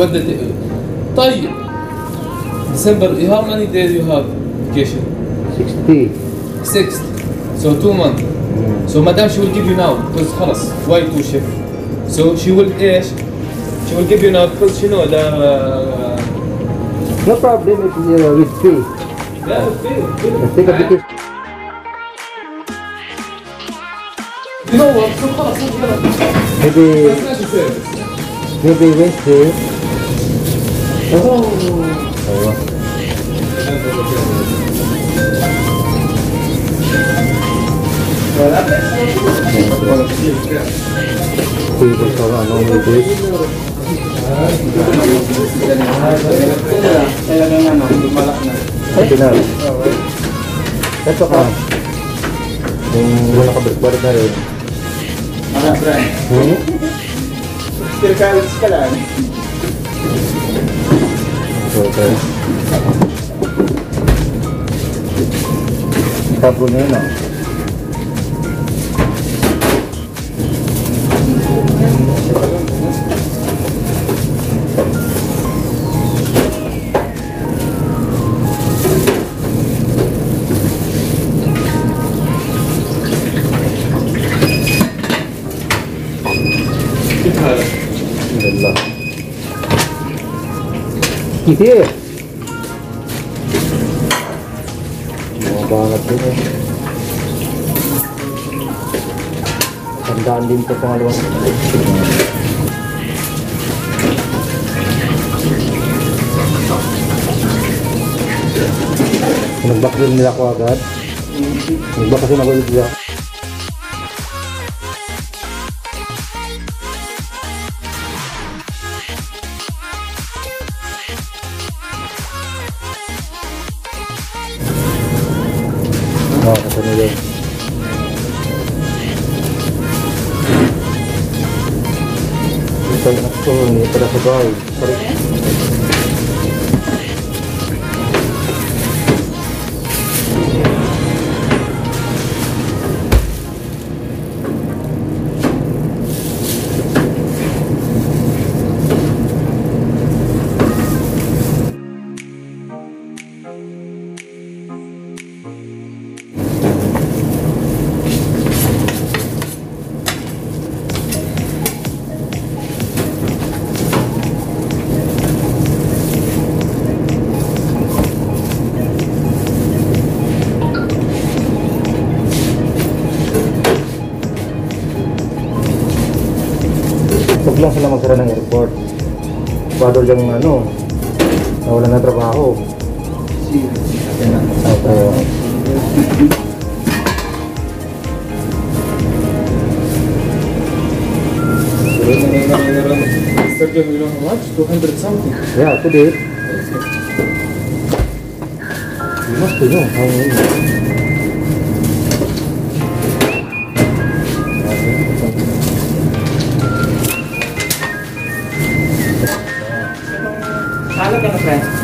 What the طيب December how many days you have vacation 60. 60 so two months so madam she will give you now because خلاص why two shift so she will ايش she will give you now because she know the No problem if uh, with pay. لا Let's take a vacation. you know what so خلاص Maybe, بس ماشي service maybe Wednesday. Oh. Ayun. Kuya ko sa ano mo boys. Ito na. Ito ka. Yung wala ka balik-balik na rin. Mga friend. Hmm? Still college ka lang. Tá não tem não. Laki siya eh. Mabangat din eh. Tandaan din ito pangalawang. Nag-back nila ako agad. Nag-back kasi nagulit nila ako. ので。本当に本当にネタだけばい Yung ano, nawala na trabaho. Okay. Sergio, you know how much? 200 something. Yeah, today. You must know how many. Welcome friends.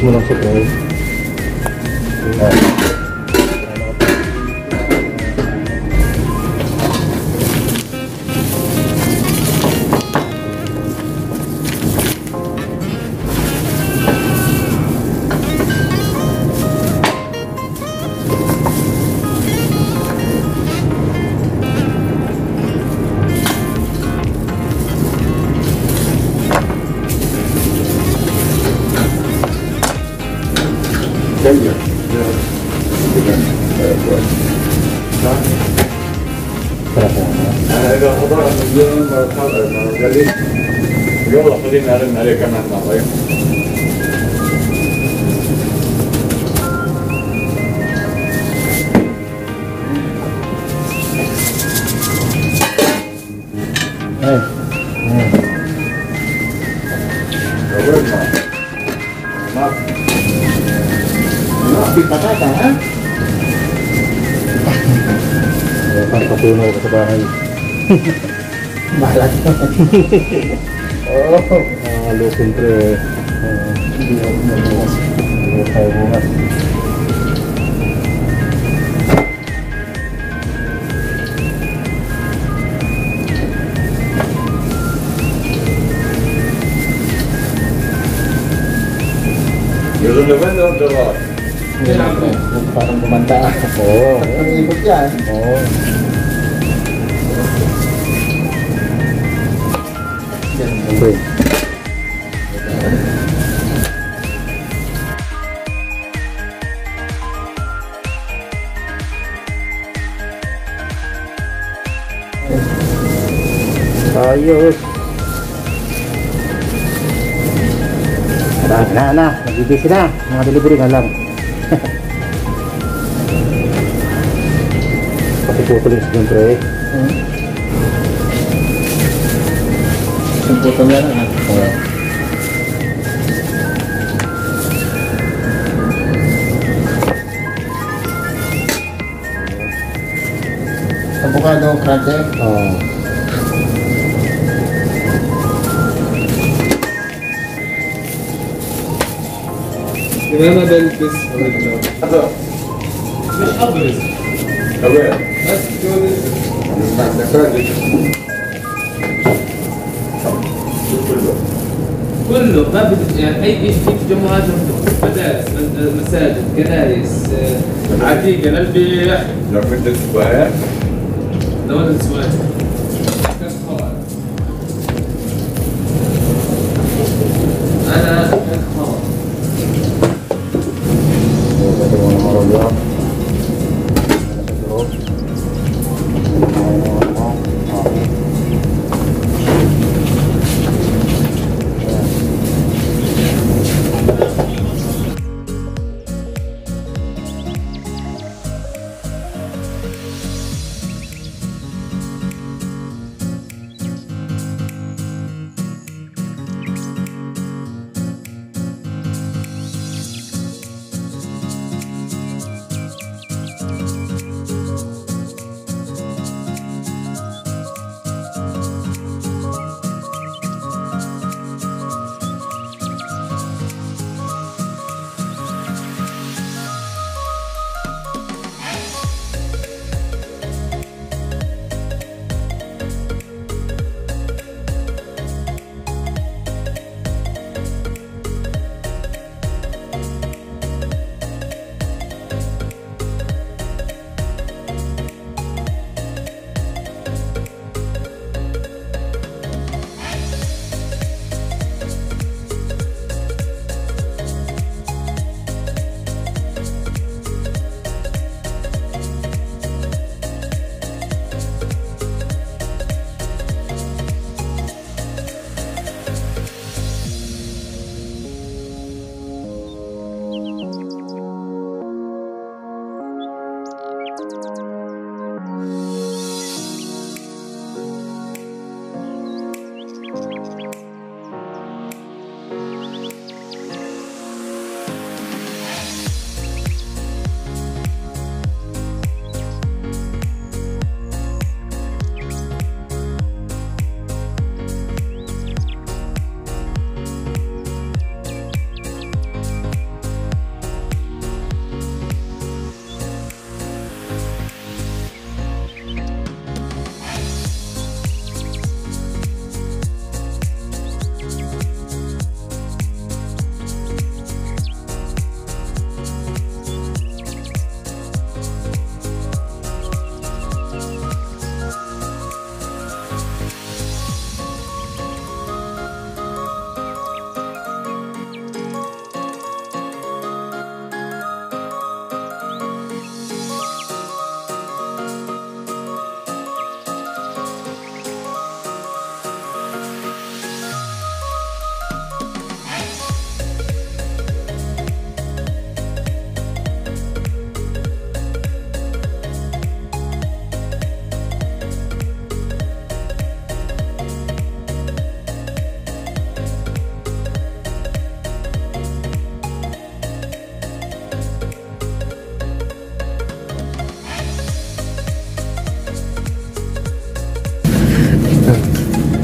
Text mo lang si Claire. إذا حضرت اليوم يلا خليني أرن عليك أنا Patunaw ka sa bahay. Balat. Oo. Ah, low pre. Uh, Hindi ako hindi kumanda. Oo. Ang ikot yan. Oo. Okay. Ayos. Na, na, na. Nag-busy na. Mga delivery na lang. Pati siyempre putol-putol na lang. Oo. Abukado ang cracker? Oo. Oh. Gimana dari bis original? Apa? Bis apa bis? Apa? Mas, gimana? Mas, tak ada كله. ما بد يعني أي شيء في جمهورات مدارس مساجد كنائس آه، عتيقة للبيع. لو بدك سواق لو بدك سواق أنا Música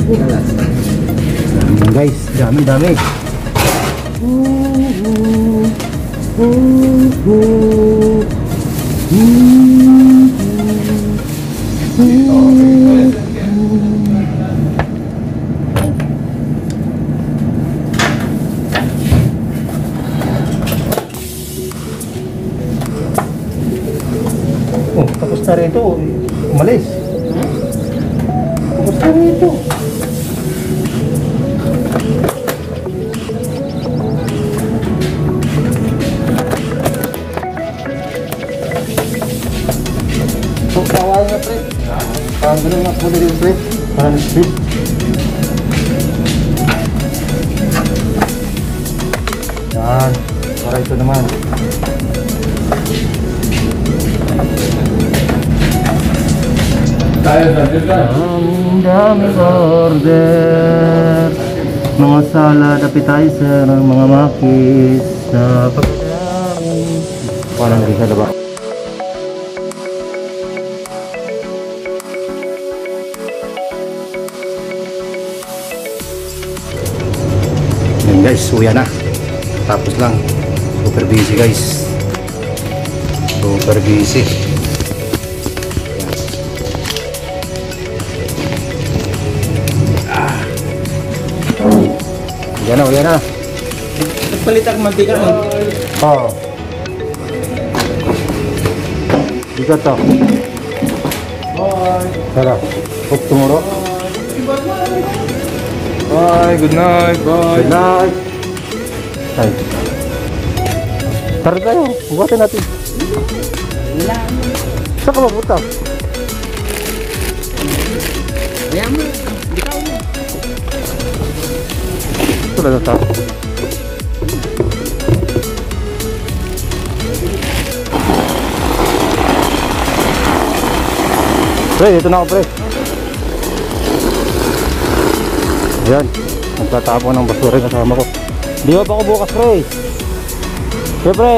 Ayan, guys, dami dami. Oh, tapos na rito. Umalis. Tapos na rito. Parang ganun nga po din pre. Parang speed. Yan. Para ito naman. Ang daming order. Mga salad, appetizer, mga makis. Sa pagkakami. Parang rin sa diba? Yan guys, uya na. Tapos lang. Super busy guys. Super busy. Yan na, uya na. Palit ang mantika mo. Oo. Bigat to. Bye. Tara. Hope tomorrow. Bye, good night, bye. Good night. Ay. Tara tayo. Bukatin natin. Saan ka mapunta? Ayan mo. Bitaw mo. Ito na tayo. Pre, dito na ako pre. Ayan, nagtatapon ng basura yung kasama ko. Di ba ako bukas pre? Pre pre.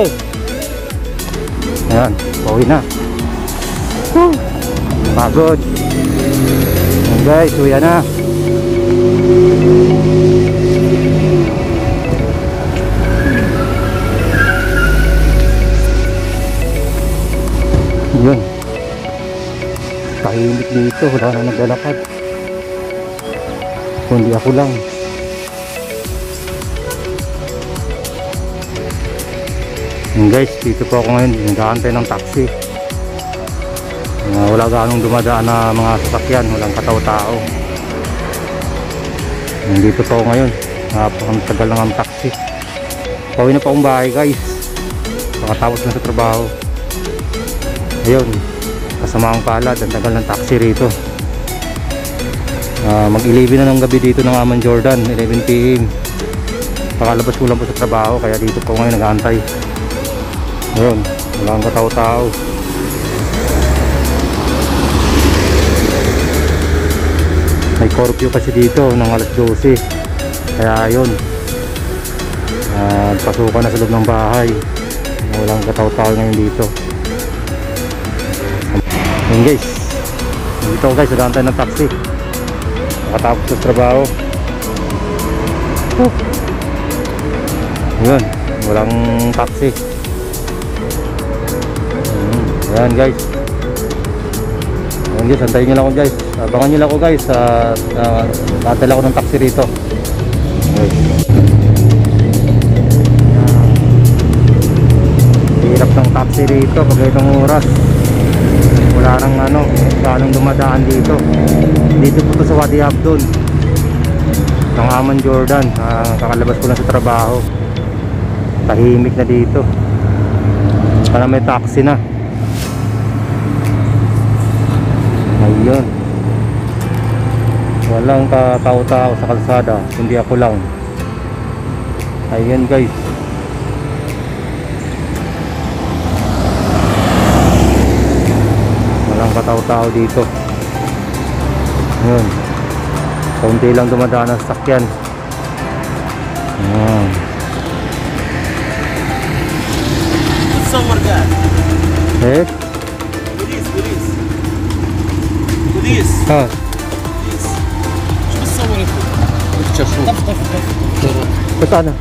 Ayan, pauwi na. Whew, Pagod. Ayan guys, uwi na. Yun. Tahimik dito, wala na naglalakad. Kundi ako lang. Yun guys, dito po ako ngayon, nag-aantay ng taxi. Uh, wala ganong dumadaan na mga sasakyan, walang katao-tao. Yun, Dito po ako ngayon, napakatagal lang ang taxi. Pauwi na po akong bahay guys. Pakatapos na sa trabaho. Ayun, kasama ang palad, ang tagal ng taxi rito. Ah, mag-11 na ng gabi dito ng Aman Jordan, 11pm. Pakalabas ko lang po sa trabaho, kaya dito po ngayon nag-aantay. Ayun, wala kang katao-tao. May curfew kasi dito ng alas 12. Kaya ayun, ah, pasukan na sa loob ng bahay. Walang katao-tao ngayon dito. Yun guys. Dito guys, nagantay ng taxi. Nakatapos sa trabaho. Whew. Yun, walang taxi. Hmm, guys. Ayan guys, antayin nyo lang ako guys. Abangan nyo lang ako guys. Uh, uh, ako ng taxi rito. Okay. Hirap ng taxi rito pag itong oras wala nang ano ganong dumadaan dito dito po sa Wadi Abdul. Ng Aman Jordan. Ah, kakalabas ko lang sa trabaho. Tahimik na dito. Para may taxi na. Ayun. Walang katao-tao sa kalsada. Kundi ako lang. Ayun guys. Walang katao-tao dito yun kaunti lang dumadaan ang sakyan yun Somewhere there. eh Police, police. Police, ha police. شو تصوري بكتشر شوف طف طف طف بس أنا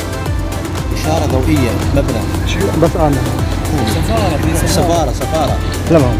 اشاره ضوئيه مبنى بس أنا سفارة في سفاره سفاره لا ما